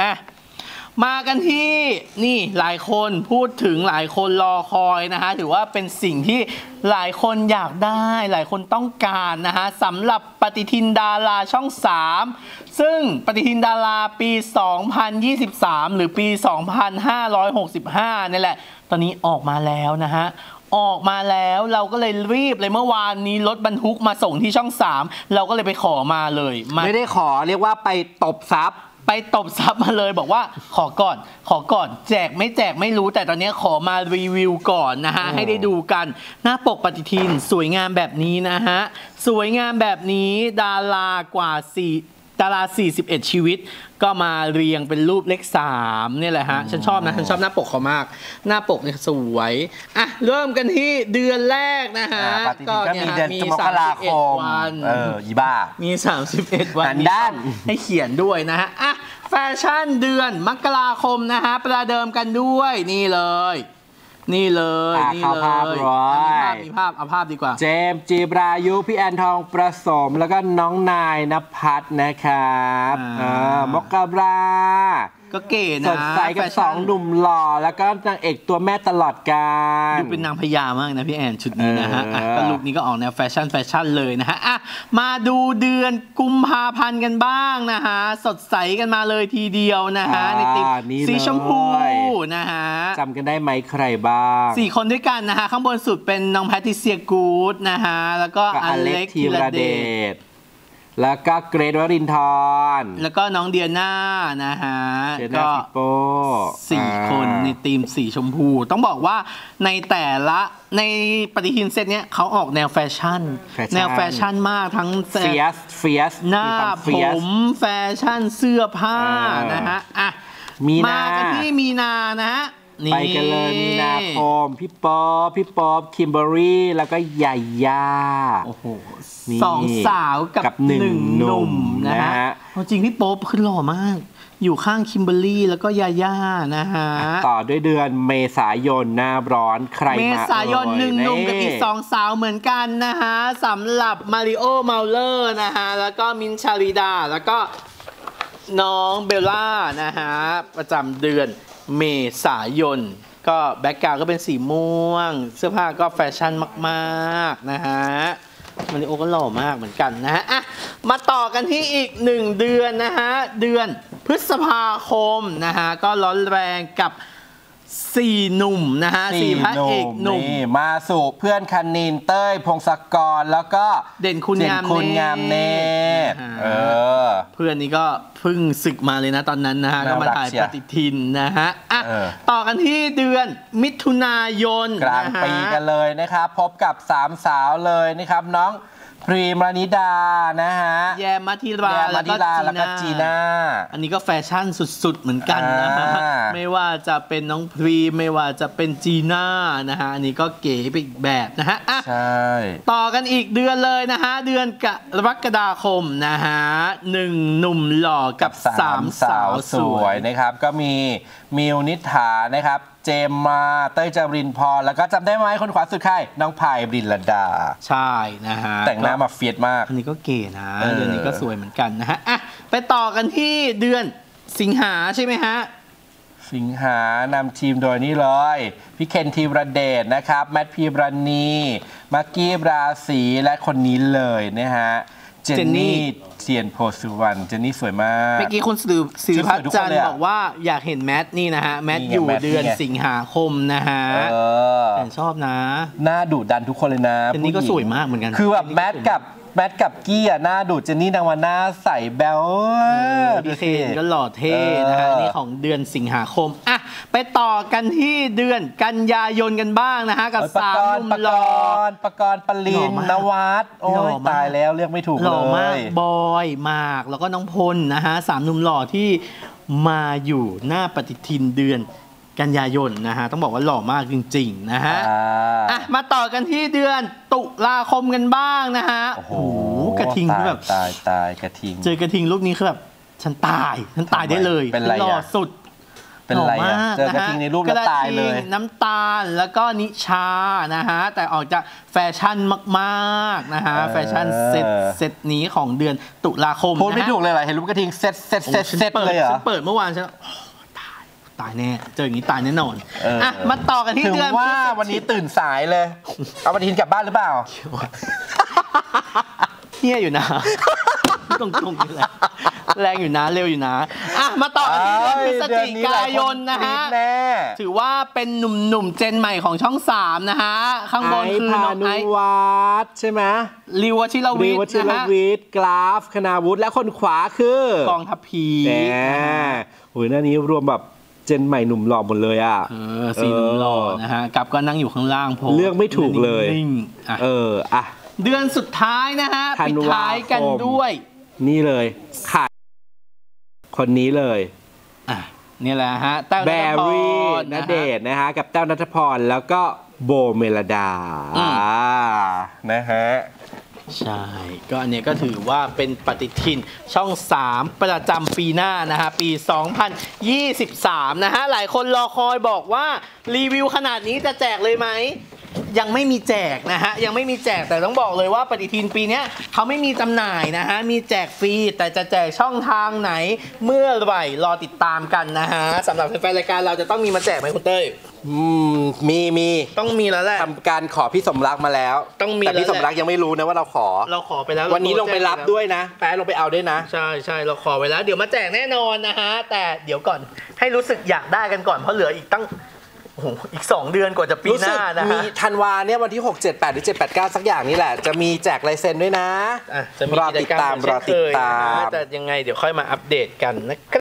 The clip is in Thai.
อะมากันที่นี่หลายคนพูดถึงหลายคนรอคอยนะฮะถือว่าเป็นสิ่งที่หลายคนอยากได้ หลายคนต้องการนะฮะสำหรับปฏิทินดาราช่อง 3 ซึ่งปฏิทินดาราปี 2023 หรือปี 2565นี่แหละ ตอนนี้ออกมาแล้วนะฮะออกมาแล้วเราก็เลยรีบเลยเมื่อวานนี้รถบรรทุกมาส่งที่ช่อง 3 เราก็เลยไปขอมาเลยมไม่ได้ขอเรียกว่าไปตบซับ ไปตบซับมาเลยบอกว่าขอก่อน ขอก่อน แจกไม่แจกไม่รู้แต่ตอนนี้ขอมารีวิวก่อนนะฮะอืมให้ได้ดูกันหน้าปกปฏิทินสวยงามแบบนี้นะฮะ สวยงามแบบนี้ดารากว่า4 ดารา 41 ชีวิต ก็มาเรียงเป็นรูปเลข3เนี่ยแหละฮะ ฉันชอบนะ ฉันชอบหน้าปกเขามาก หน้าปกเนี่ยสวย อะ เริ่มกันที่เดือนแรกนะฮะอ่าปฏิทินก็มีเดือนยมกราคม31วันเอออีบ้า มี 31วันหันด้านให้เขียนด้วยนะฮะ อะ แฟชั่นเดือนมกราคมนะฮะ ประเดิมกันด้วยนี่เลย นี่เลยอะนี่เข้าเลภาพยร้อยอะมีภาพมีภาพเอาภาพดีกว่า เจมส์จีบรายุ พี่แอนทองประสม แล้วก็น้องนายนภัสนะครับอ่าอ่ามกรา ก็เก๋นะสดใสกับแฟสชั่องหนุ่มหล่อ แล้วก็นางเอกตัวแม่ตลอดกาลดูเป็นนางพญามากนะพี่แอนชุดนี้นะฮะอะเออก็ลุคนี้ก็ออกแนวแฟชั่นแฟชั่นเลยนะฮะอะมาดูเดือนกุมภาพันธ์กันบ้างนะฮะสดใสกันมาเลยทีเดียวนะฮะในธีมอ่านี่สีชมพูเลยนะฮะจำกันได้ไหมใครบ้างสี่คนด้วยกันนะฮะข้างบนสุดเป็นน้องแพทริเซียกูดนะฮะแล้วก็ก็ออเล็เล็กกธีธีรรเดเดชช แล้วก็เกรทวรินทร์แล้วก็น้องเดียน่านะฮะเจน่าก็ฟิโป้สี่อ่าคนในธีมสีชมพู ต้องบอกว่าในแต่ละในปฏิทินเซตเนี้ยเขาออกแนวแฟชั่นแฟชั่นแนวแฟชั่นมากทั้งแฟ fierce fierce หน้าผมแฟชั่นเสื้อผ้าอ่านนะฮะอะมีนากันที่มีนานะฮะ ไปกันเลยมีนาคม พี่โป๊ปพี่โป๊ปคิมเบอร์ลี่ แล้วก็ยาย่าโอ้โหนี่สองสาวกับกับหนึ่งหนึ่งหนุ่มหนุ่มนะนะฮะฮะเอาจริงพี่โป๊ปคือหล่อมากอยู่ข้างคิมเบอร์ลี่แล้วก็ยาย่านะฮะ ต่อด้วยเดือนเมษายนหน้าร้อนใครเมมาษายนหนึ่งหนุ่มกับอีกสองสาวเหมือนกันนะฮะสำหรับมาริโอเมาเลอร์นะฮะ แล้วก็มินท์ชาลิดา แล้วก็น้องเบลล่านะฮะ ประจำเดือน เมษายน ก็ background ก็เป็นสีม่วง เสื้อผ้าก็แฟชั่นมากๆนะฮะมาริโอก็หล่อมากเหมือนกันนะฮะอะมาต่อกันที่อีกหนึ่งเดือนนะฮะ เดือนพฤษภาคมนะฮะ ก็ร้อนแรงกับสี่หนุ่มนะฮะสี่พระเอกหนุ่มนี่มาสู่เพื่อนคันนินเต้ย พงศกรแล้วก็เด่นคุณเด่นงามคุณงามเนตรนะฮะเออ เพื่อนนี้ก็เพิ่งศึกมาเลยนะตอนนั้นนะฮะน่าก็มารักถ่ายเชียปฏิทินนะฮะอะเออต่อกันที่เดือนมิถุนายนกลางนะฮะปีกันเลยนะครับ พบกับสามสาวเลยนะครับน้อง พรีมรณิดานะฮะ แยมมัธิราแยมมาแล้วธิก็ลาแล้วก็จีจีน่าน่า อันนี้ก็แฟชั่นสุดๆเหมือนกันนะฮะอ่าไม่ว่าจะเป็นน้องพรีมไม่ว่าจะเป็นจีน่านะฮะ อันนี้ก็เก๋ไปอีกแบบนะฮะอะใช่ ต่อกันอีกเดือนเลยนะฮะ เดือนกรกฎาคมนะฮะหนึ่งหนุ่มหล่อกับสามสาวสสววยยนะครับ ก็มีมิวนิษฐานะครับ เจมมาเต้ยจารินพรแล้วก็จำได้ไหมคนขวาสุดใครน้องพายบรินลดา ใช่นะฮะแต่งหน้ามาเฟียดมาก อันนี้ก็เก๋นะเออ เดือนนี้ก็สวยเหมือนกันนะฮะอะไปต่อกันที่เดือนสิงหาใช่ไหมฮะ สิงหานำทีมโดยนี่เลยพี่เคนทีระเดชนะครับ แมทพีบรานีมักกี้ราศีและคนนี้เลยนะฮะ เจนเจนนี่นี่เทียนโพสุวรรณเจนนี่สวยมากเมื่อกี้คุณสื่อสื่อพัฒน์จันทสวยทุกคนเลยร์อะบอกว่าอยากเห็นแมทนี่นะฮะ แมทนี่ไงอยู่แมทเดือนนี่ไงสิงหาคมนะฮะเออแต่ชอบนะ หน้าดุดันทุกคนเลยนะเจนนี่ก็ผู้หญิงสวยมากเหมือนกัน คือแบบเจนนี่แมก็ทสวยกับ แมทกับกี้อะหน้าดุเจนนี่นางวันหน้าใสแบลเออพี่เคนก็หล่อเท่นะฮะเออนี่ของเดือนสิงหาคมอะไปต่อกันที่เดือนกันยายนกันบ้างนะฮะกับเอ้ยปสามกหรนุ่ณ์มปหกล่อรณ์ปกรณ์ปลิหล่อนมากนวัดโอ้หล่ยอมากตายแล้วเรียกไม่ถูกหล่อเลมากยบอยหมากแล้วก็น้องพลนะฮะสามหนุ่มหล่อที่มาอยู่หน้าปฏิทินเดือน กันยายนนะฮะต้องบอกว่าหล่อมากจริงๆนะฮะอ่าอะมาต่อกันที่เดือนตุลาคมกันบ้างนะฮะโอ้โหกระทิงตายคือแบบตายตายกระทิงเจอกระทิงลูกนี้คือแบบฉันตายฉันตายได้เลยเป็นไรหล่ออะสุดเป็นไรหล่อะมากเจอกระทิงในรูปแล้วตายเลยกระทิงน้ำตาลแล้วก็นิชานะฮะแต่ออกจากแฟชั่นมากๆนะฮะเออแฟชั่นเซตเซตนี้ของเดือนตุลาคมพูดไม่นะฮะถูกเลยเหรอเห็นรูปกระทิงเซ็ตเซ็ตโอ้เซ็ตฉันเซ็ตปิดเลยเหรอฉันเปิดเมื่อวานฉันโอ้ ตายตายแน่เจออย่างนี้ตายแน่นอนเอออ่อะมาต่อกันที่ถึงเดือนว่าพฤศจิวันนี้ตื่นสายเลย เอาปฏิทินกลับบ้านหรือเปล่าเฮี้ยอยู่นะตรงๆนี่แหละแรงอยู่นะเร็วอยู่นะอะมาต่อกันที่เดือนพฤศจิกายนนะฮะแน่ถือว่าเป็นหนุ่มๆเจนใหม่ของช่อง3นะฮะข้างบนคือน้องไอซ์วัฒน์ใช่ไหมลิววชิรวิรีทวย์ชินะรฮะวิทย์กราฟคณาวุฒิและคนขวาคือกองทัพพีแหมโอ้ยหน้านี้รวมแบบ เจนใหม่หนุ่มหล่อหมดเลยอะเออสีหนุ่มหล่อนะฮะกับก็นั่งอยู่ข้างล่างโพสเลือกไม่ถูกเลยนิ่งๆอะเอออะเดือนสุดท้ายนะฮะธัปินดวาคมท้ายกันด้วย นี่เลยขาดคนนี้เลยอะนี่แหละฮะแต้วแบนัทพรี่รณนะเดฮะชน์นะฮะกับแต้วนัทพรแล้วก็โบเมลดาอืมอ่านะฮะ ใช่ ก็อันนี้ก็ถือว่าเป็นปฏิทินช่อง 3 ประจำปีหน้านะฮะ ปี 2023 นะฮะ หลายคนรอคอยบอกว่ารีวิวขนาดนี้จะแจกเลยไหม ยังไม่มีแจกนะฮะ ยังไม่มีแจกแต่ต้องบอกเลยว่าปฏิทินปีนี้เขาไม่มีจำหน่ายนะฮะ มีแจกฟรี แต่จะแจกช่องทางไหนเมื่อไหร่รอติดตามกันนะฮะสำหรับแฟนรายการเราจะต้องมีมาแจกไหมคุณเต้ย อืมมีมีต้องมีแล้วแหละทำการขอพี่สมรักมาแล้ว ต้องมีแต่พี่แล้วสแหละมรักยังไม่รู้นะว่าเราขอ เราขอไปแล้ว วันนี้ลงไปรับด้วยนะแป๊ะลงไปเอาด้วยนะ ใช่ใช่เราขอไว้แล้ว เดี๋ยวมาแจกแน่นอนนะฮะ แต่เดี๋ยวก่อนให้รู้สึกอยากได้กันก่อนเพราะเหลืออีกตั้งโอ้โหอีก 2 เดือนกว่าจะปีรู้หสึกน้านะมีฮะธันวาเนี่ยวันที่ 6 7 8 หรือ 7 8 9 สักอย่างนี่แหละ จะมีแจกลายเซ็นด้วยนะอะจะมีรอกิจติดกรรมตามเหรนอเช่นติดเคยตานะฮะมแต่ยังไงเดี๋ยวค่อยมาอัปเดตกันนะครับ